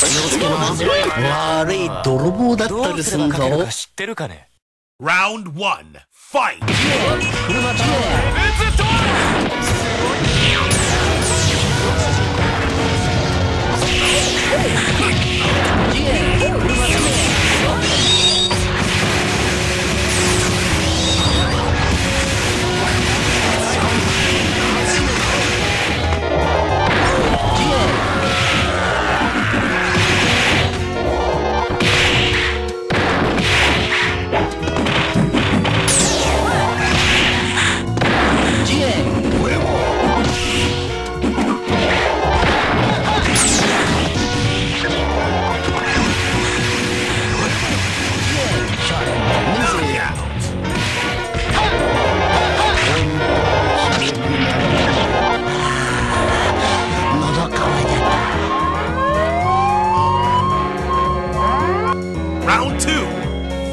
悪い泥棒だったりすんぞ。知ってるかね？Round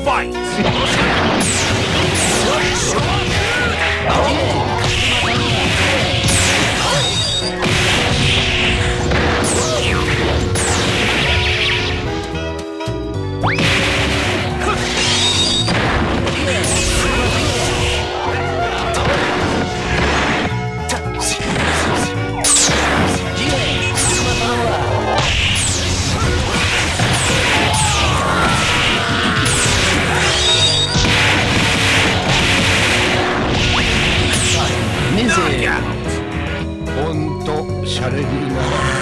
fight! How did he know that?